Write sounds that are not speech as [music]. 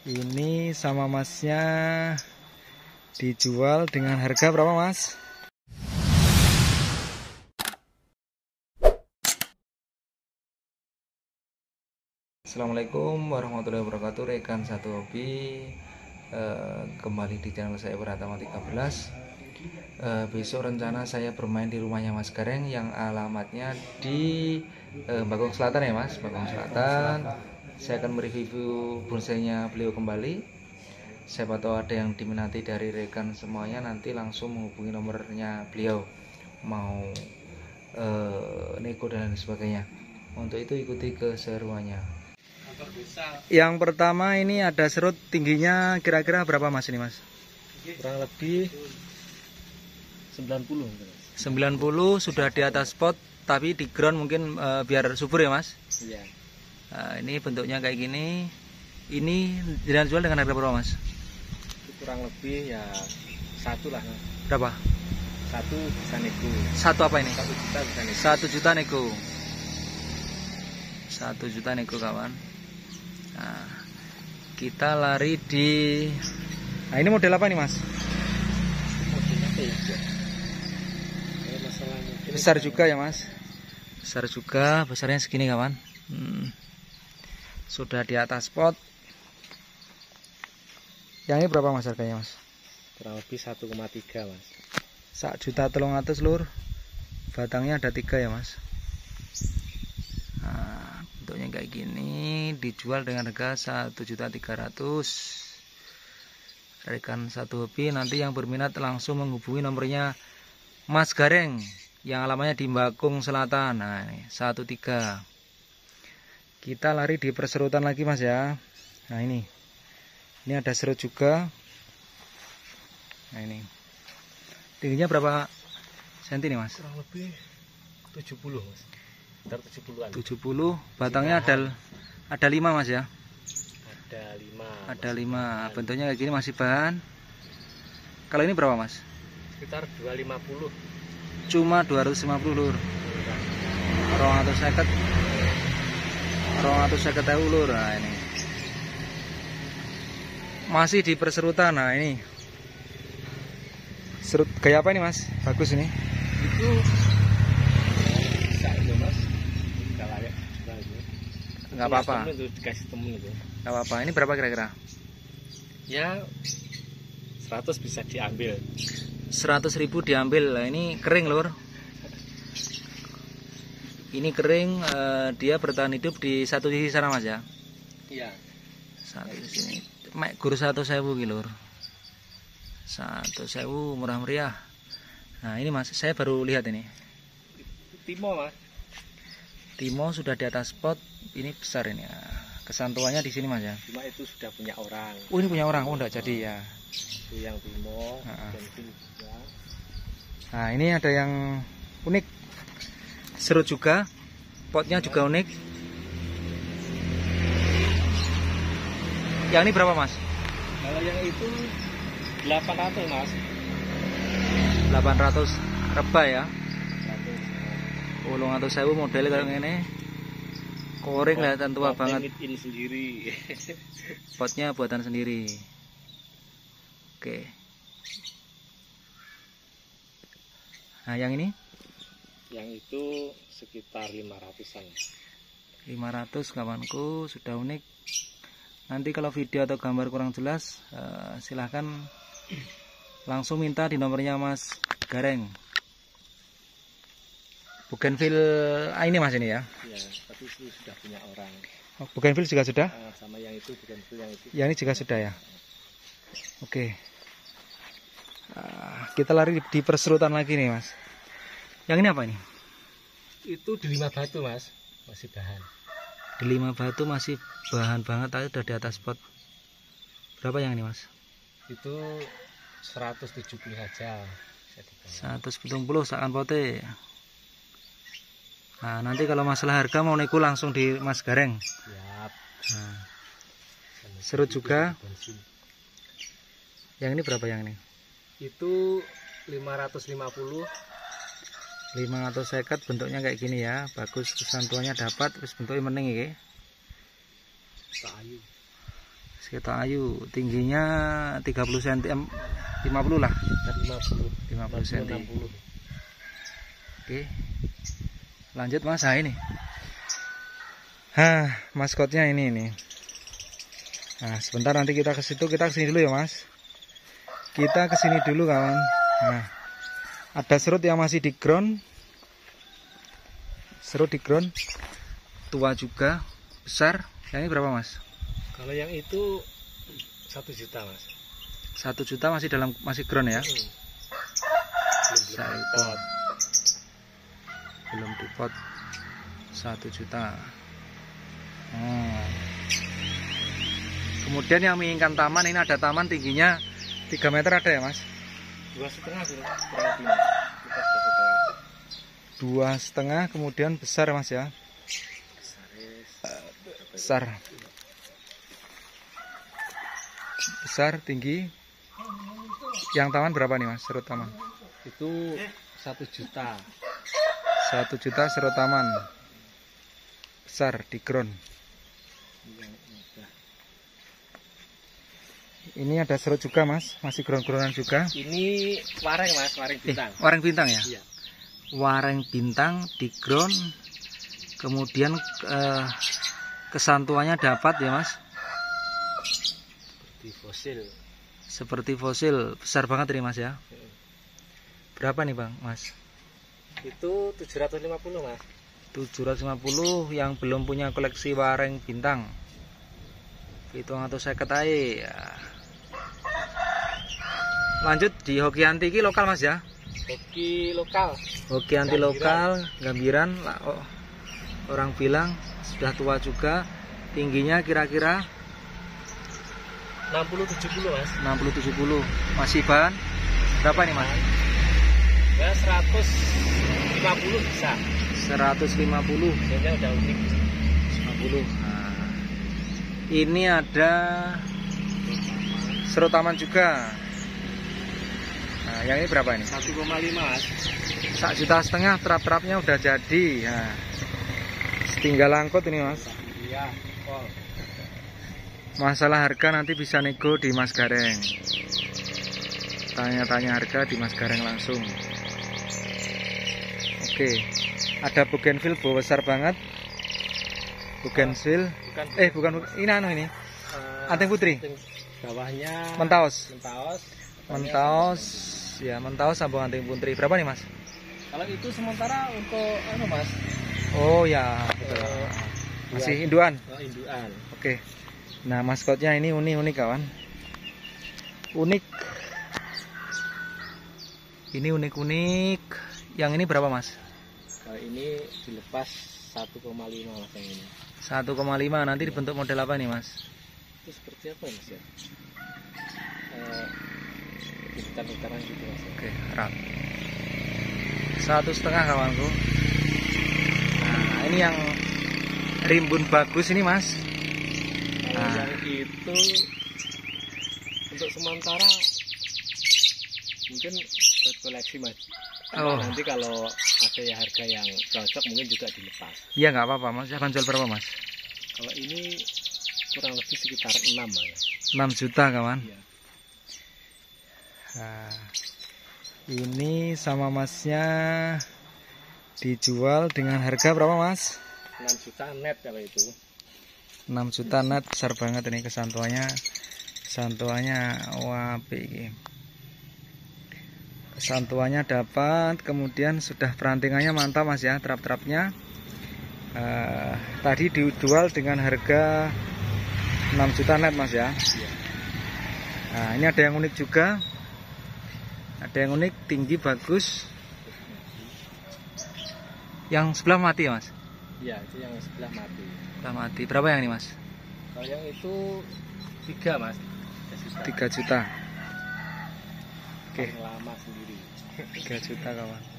Ini sama masnya dijual dengan harga berapa mas? Assalamualaikum warahmatullahi wabarakatuh rekan satu hobi. Eh, kembali di channel saya Pratama 13 eh, besok rencana saya bermain di rumahnya Mas Gareng yang alamatnya di eh, Bagong Selatan ya Mas? Bagong Selatan saya akan mereview bonsainya beliau kembali. Siapa tahu ada yang diminati dari rekan semuanya nanti langsung menghubungi nomornya beliau. Mau eh, nego dan lain sebagainya. Untuk itu ikuti keseruannya. Yang pertama ini ada serut tingginya kira-kira berapa mas ini mas? kurang lebih 90 90 sudah di atas pot tapi di ground mungkin e, biar subur ya mas? iya Nah, ini bentuknya kayak gini. Ini jangan jual dengan harga berapa mas? kurang lebih ya satu lah Berapa? satu bisa nego Satu apa ini? satu juta bisa nego Satu juta nego. Satu juta nego kawan. Nah, kita lari di. Nah ini model apa nih mas? modelnya ya Besar juga ya mas? Besar juga, besarnya segini kawan. Hmm. Sudah di atas pot. Yang ini berapa mas harganya mas? kurang lebih 1,3 mas Sak juta telung atus lur. Batangnya ada tiga ya mas. Nah, bentuknya kayak gini dijual dengan harga satu juta tiga ratus. Rekan satu hobi nanti yang berminat langsung menghubungi nomornya Mas Gareng yang alamatnya di Bakung Selatan. Nah, ini satu tiga. Kita lari di perserutan lagi mas ya. Nah ini, ini ada serut juga. Nah ini, tingginya berapa senti nih mas? kurang lebih 70 mas. Sekitar 70-an 70 batangnya ada ada 5 mas ya? Ada 5 ada 5 bentuknya kayak gini masih bahan. Kalau ini berapa mas? Sekitar 250 cuma 250 lur. Orang atau seket orang atau seket ewu lur nah ini. Masih di perserutan nah ini. Serut kayak apa ini mas? Bagus ini. Itu. Bisa itu mas. Bisa layak juga itu nggak apa-apa. Temen itu dikasih temen itu. Nggak apa-apa. Ini berapa kira-kira? Ya 100 bisa diambil. 100.000 diambil. Lah ini kering lur ini kering eh, dia bertahan hidup di satu sisi sana mas ya? Iya. Satu sini. Mek guru satu sewu gitu lur. Satu sewu murah meriah. Nah ini mas saya baru lihat ini. Timo mas. Timo sudah di atas pot. Ini besar ini ya. kesantuannya di sini mas ya? Cuma itu sudah punya orang. Oh ini punya orang. Oh enggak jadi ya. Itu yang Timo Ha-ha. dan itu juga nah ini ada yang unik serut juga. Potnya juga unik. Yang ini berapa mas? Kalau yang itu 800 mas. 800 reba ya. 100. ulung atau sewu model kayak gini koring kelihatan tua banget. made in sendiri. [laughs] Potnya buatan sendiri. Oke. Nah yang ini yang itu sekitar 500an 500 kawanku sudah unik. Nanti kalau video atau gambar kurang jelas eh, silahkan langsung minta di nomornya Mas Gareng. Bougainville ah, ini mas ini ya? Ya tapi itu sudah punya orang. Oh, juga sudah? Ah, sama yang itu bukan itu yang itu. Yang ini juga sudah ya? Oke. Ah, kita lari di, di perserutan lagi nih mas yang ini apa ini? Itu di lima batu mas. Masih bahan. Di lima batu masih bahan banget tapi udah di atas pot. Berapa yang ini mas? Itu 170 aja. Bisa dibayar. 170 sakan pote. Nah nanti kalau masalah harga mau nego langsung di mas gareng. Siap. Nah, Serut juga. yang ini berapa yang ini? Itu 550 550 bentuknya kayak gini ya bagus kesantuannya dapat terus bentuknya iki kayu Sekitar ayu, tingginya 30 cm, 50 lah, 50 50 cm. 60 Oke. Lanjut Mas, nah ini. Hah, maskotnya ini ini. Nah, sebentar nanti kita ke situ, kita ke sini dulu ya, Mas. Kita ke sini dulu, kawan. Nah, ada serut yang masih di ground. Serut di ground. Tua juga, besar. Yang ini berapa, Mas? kalau yang itu satu juta mas Satu juta masih dalam masih ground ya? Hmm. belum belum belum dipot satu juta oh. kemudian yang menginginkan taman ini ada taman tingginya 3 meter ada ya mas dua setengah kita dua setengah. Dua setengah kemudian besar mas ya. Besar. Besar tinggi. Yang taman berapa nih mas serut taman? Itu satu juta. Satu juta serut taman. Besar di ground. Yang mudah. Ini ada serut juga mas masih ground-groundan juga ini wareng mas wareng Eh, bintang wareng bintang ya? iya Wareng bintang di ground. Kemudian eh, kesantuannya dapat ya, Mas. di fosil Seperti fosil, besar banget ini, Mas ya. Berapa nih, Bang, Mas? itu 750 mas 750 yang belum punya koleksi wareng bintang. Hitung atau saya ketai. Ya. Lanjut di hoki anti ini lokal, Mas ya. hoki lokal. Hoki anti lokal, gambiran. oh, orang bilang sudah tua juga. Tingginya kira-kira? 60 70 mas. 60-70 Masih bahan? Berapa nih mas? ya 150 bisa. 150 Soalnya udah unik. 50 nah, Ini ada Serut taman juga Nah yang ini berapa ini? 1,5 mas. Sak juta setengah terap-terapnya udah jadi. Nah, Tinggal angkut ini mas. Iya Masalah harga nanti bisa nego di Mas Gareng. Tanya-tanya harga di Mas Gareng langsung. Oke Ada bougainville bau besar banget. Bougainville. Bukan. Eh bukan, ini anu ini. Eh, Anting putri. bawahnya Mentaos. Mentaos. Mentaos Ya mentaos sambung anting putri. Berapa nih mas? kalau itu sementara untuk anu mas. Oh ya betul. Eh, Masih induan? Oh, induan. Oke. Nah maskotnya ini unik-unik kawan. Unik. Ini unik-unik Yang ini berapa mas? kalau ini dilepas 1,5 mas yang ini. 1,5 nanti dibentuk model apa nih mas? itu seperti apa mas ya eh gitar-gitaran gitu mas Oke, rak. Satu setengah kawanku. Nah, ini yang rimbun bagus ini mas. kalau Ah. yang itu untuk sementara mungkin buat koleksi mas Oh. nanti kalau ada ya harga yang cocok mungkin juga dilepas Iya nggak apa-apa mas. Akan jual berapa mas? kalau ini kurang lebih sekitar 6 mas 6 juta kawan. Iya. Nah, ini sama masnya dijual dengan harga berapa mas? 6 juta net kalau itu. 6 juta net besar banget ini kesantuannya kesantuannya wah ini kesantuannya dapat kemudian sudah perantingannya mantap mas ya trap-trapnya Eh, tadi dijual dengan harga 6 juta net mas ya. Nah ini ada yang unik juga ada yang unik tinggi bagus. Yang sebelah mati ya mas? Iya itu yang sebelah mati. Sebelah mati. Berapa yang ini mas? Kalau yang itu 3 mas. 3 juta. Oke. Lama sendiri. 3 juta kawan